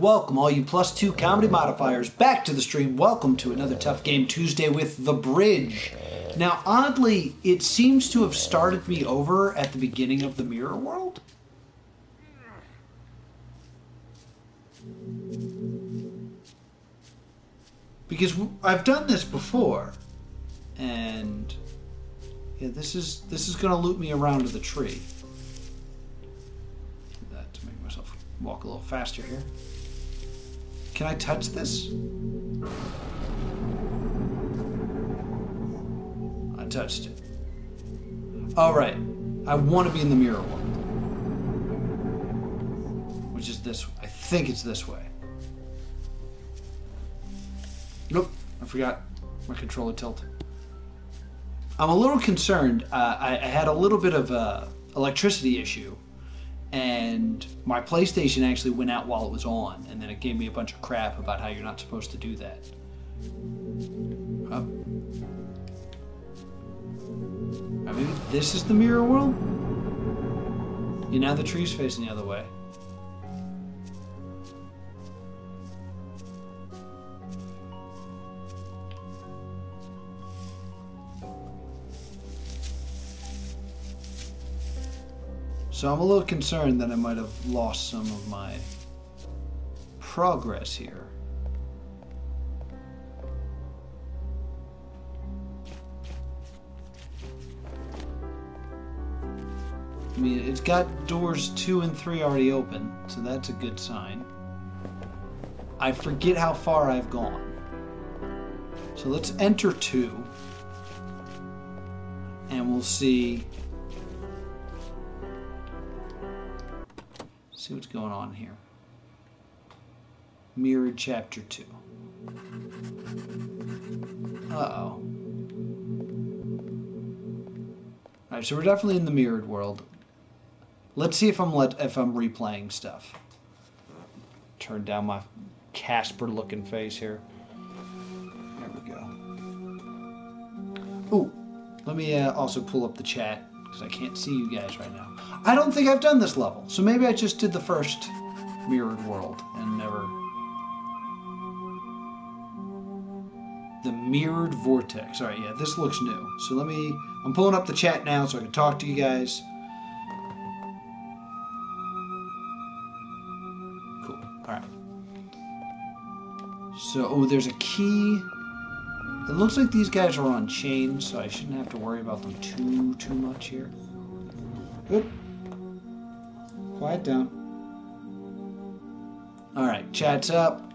Welcome, all you plus two comedy modifiers, back to the stream. Welcome to another Tough Game Tuesday with The Bridge. Now, oddly, it seems to have started me over at the beginning of the Mirror World. Because I've done this before, and yeah, this is this is going to loop me around to the tree. Do that to make myself walk a little faster here. Can I touch this? I touched it. All right. I want to be in the mirror world. Which is this I think it's this way. Nope. I forgot my controller tilt. I'm a little concerned. Uh, I, I, had a little bit of a electricity issue, and my PlayStation actually went out while it was on, and then it gave me a bunch of crap about how you're not supposed to do that. Uh, I mean, this is the mirror world. You know, the tree's facing the other way. So I'm a little concerned that I might have lost some of my progress here. I mean, it's got doors two and three already open, so that's a good sign. I forget how far I've gone. So let's enter two. And we'll see see what's going on here. Mirrored chapter 2. Uh-oh. Alright, so we're definitely in the mirrored world. Let's see if I'm let if I'm replaying stuff. Turn down my Casper looking face here. There we go. Ooh, let me uh, also pull up the chat because I can't see you guys right now. I don't think I've done this level, so maybe I just did the first mirrored world and never. The mirrored vortex. All right, yeah, this looks new. So let me. I'm pulling up the chat now so I can talk to you guys. Cool. All right. So, oh, there's a key. It looks like these guys are on chains, so I shouldn't have to worry about them too too much here. Good. Quiet down. Alright, chat's up.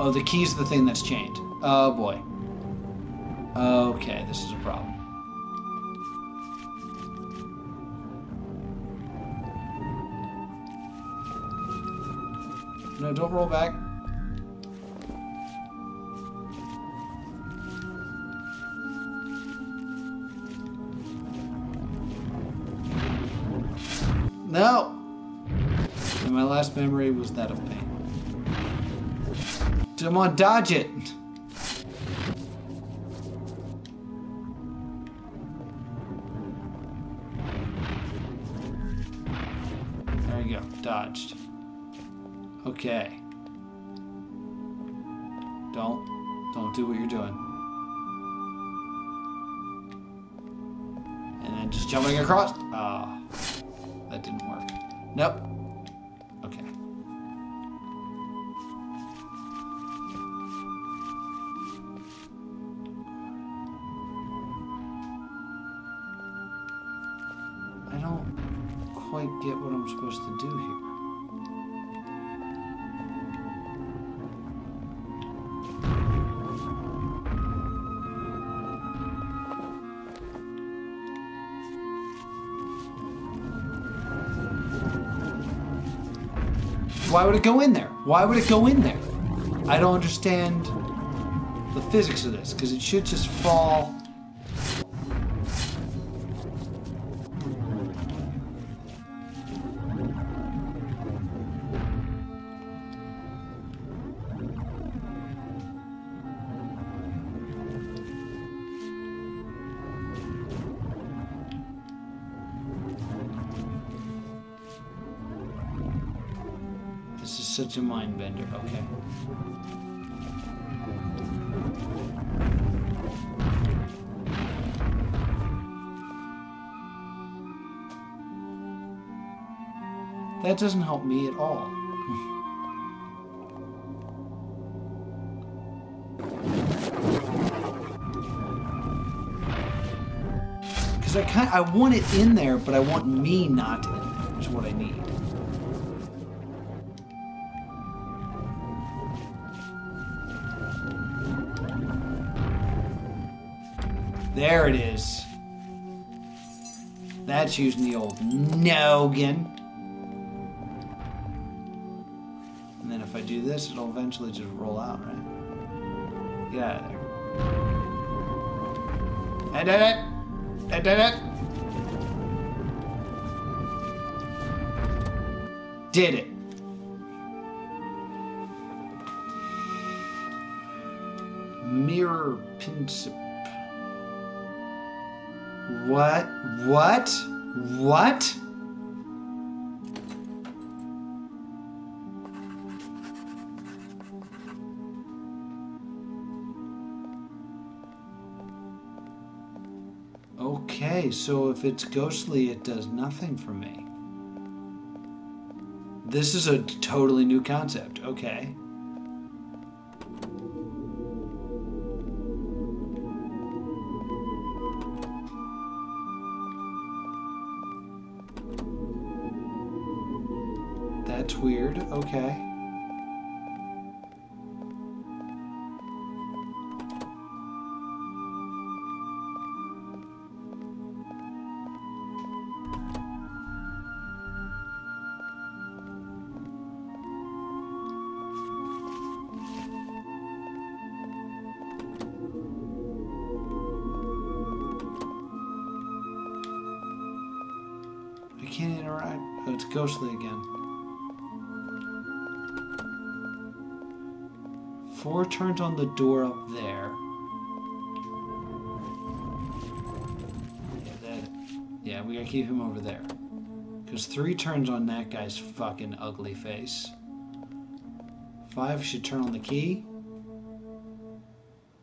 Oh, the key's the thing that's chained. Oh boy. Okay, this is a problem. No, don't roll back. No! And my last memory was that of pain. Come on, dodge it! Okay. Don't, don't do what you're doing. And then just jumping across. Ah. That didn't work. Nope. Okay. I don't quite get what I'm supposed to do here. Why would it go in there? Why would it go in there? I don't understand the physics of this, because it should just fall such a mind bender. Okay. That doesn't help me at all. Because I kind I want it in there, but I want me not in there. Is what I need. There it is. That's using the old noggin. And then if I do this, it'll eventually just roll out, right? Get out of there. I did it! I did it! Did it. Mirror princip. What? What? What? Okay, so if it's ghostly, it does nothing for me. This is a totally new concept. Okay. That's weird. Okay. I can't interact. Oh, it's ghostly again. Four turns on the door up there. Yeah, that. Yeah, we gotta keep him over there. Because three turns on that guy's fucking ugly face. Five should turn on the key.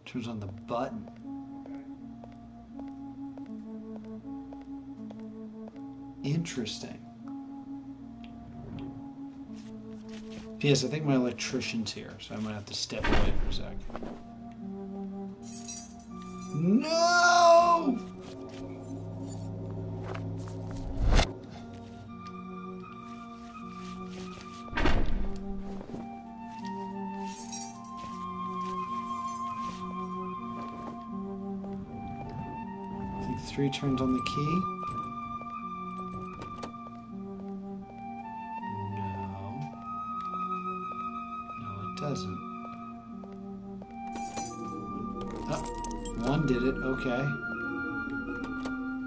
Turns on the button. Interesting. P.S. I think my electrician's here, so I'm gonna have to step away for a sec. No! Three turns on the key. Okay.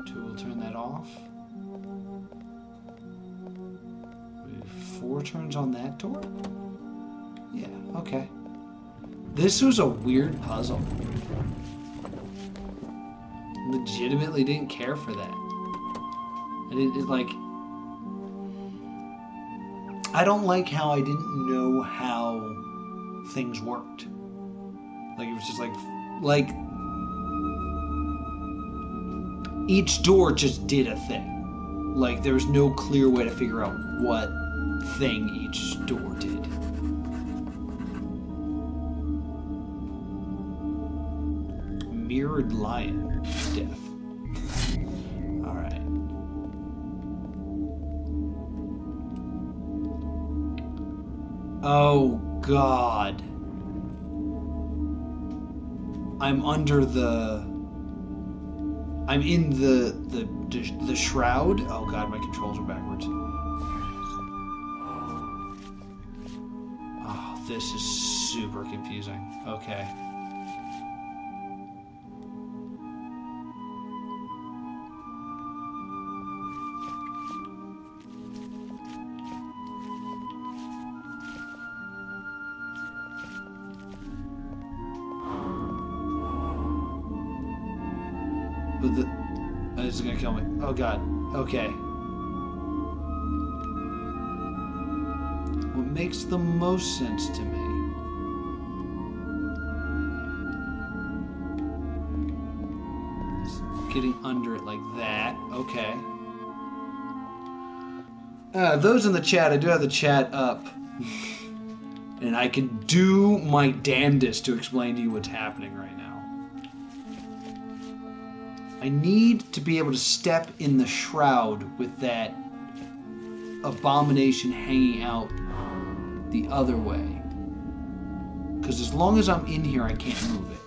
Two will turn that off. Four turns on that door? Yeah, okay. This was a weird puzzle. Legitimately didn't care for that. I didn't, it, like, I don't like how I didn't know how things worked. Like it was just like like each door just did a thing. Like there was no clear way to figure out what thing each door did. Mirrored lion death. All right. Oh God. I'm under the. I'm in the the the, shroud. Oh God, my controls are backwards. Oh, this is super confusing. Okay. This is gonna kill me. Oh god. Okay. What makes the most sense to me. Getting under it like that. Okay. Uh, those in the chat, I do have the chat up. and I can do my damnedest to explain to you what's happening right now. I need to be able to step in the shroud with that abomination hanging out the other way. Because as long as I'm in here, I can't move it.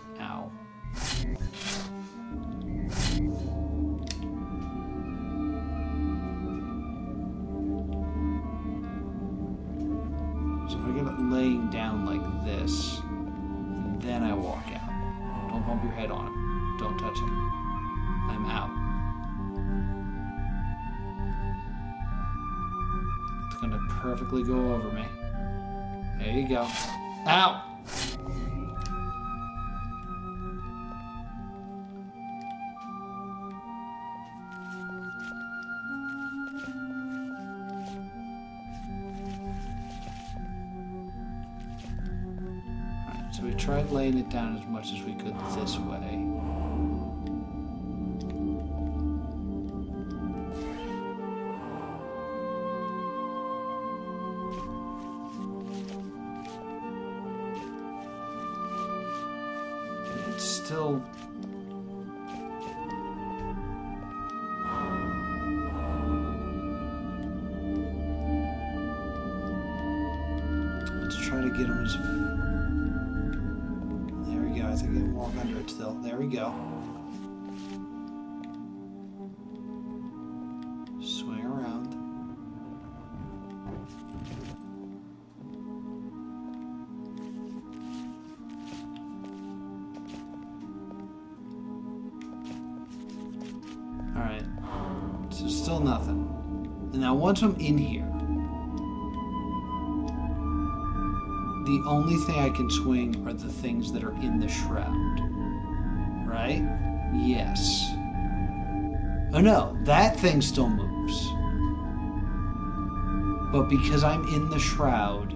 Tried laying it down as much as we could this way. It's still. Let's try to get him as. Still. There we go. Swing around. Alright. So still nothing. And now once I'm in here, the only thing I can swing are the things that are in the shroud. Right? Yes. Oh no, that thing still moves. But because I'm in the shroud,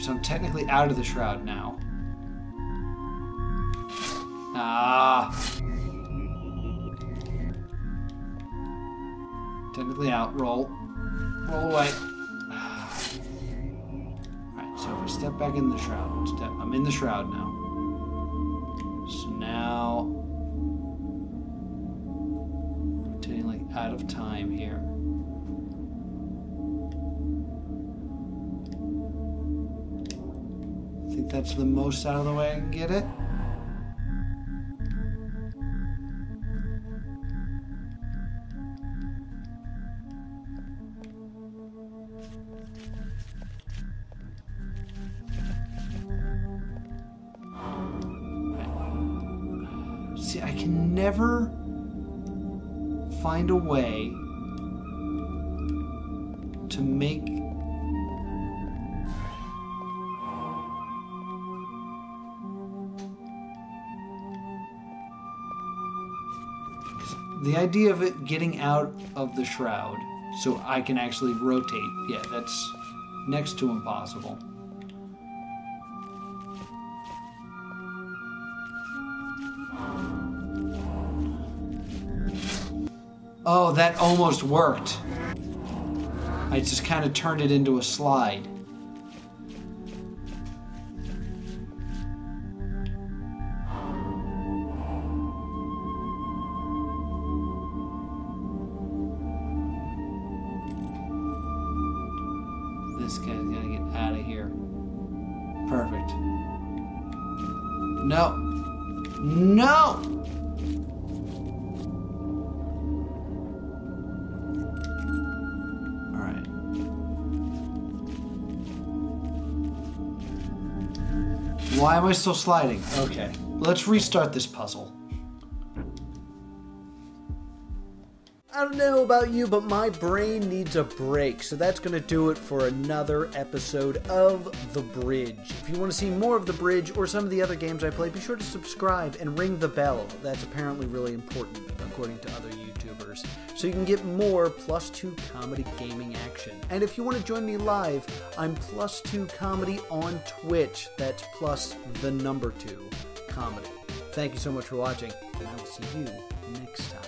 So I'm technically out of the shroud now. Ah. Technically out. Roll. Roll away. Alright, so if I step back in the shroud, step, I'm in the shroud now. So now. Rotating like out of time here. I think that's the most out of the way I can get it. See, I can never find a way to make the idea of it getting out of the shroud so I can actually rotate, yeah, that's next to impossible. Oh, that almost worked. I just kind of turned it into a slide. This guy's gotta get out of here. Perfect. No. No! Why am I still sliding? Okay. Let's restart this puzzle. I don't know about you, but my brain needs a break. So that's going to do it for another episode of The Bridge. If you want to see more of The Bridge or some of the other games I play, be sure to subscribe and ring the bell. That's apparently really important, according to other YouTubers. So you can get more plus two comedy gaming action. And if you want to join me live, I'm plus two comedy on Twitch. That's plus the number two comedy. Thank you so much for watching, and I will see you next time.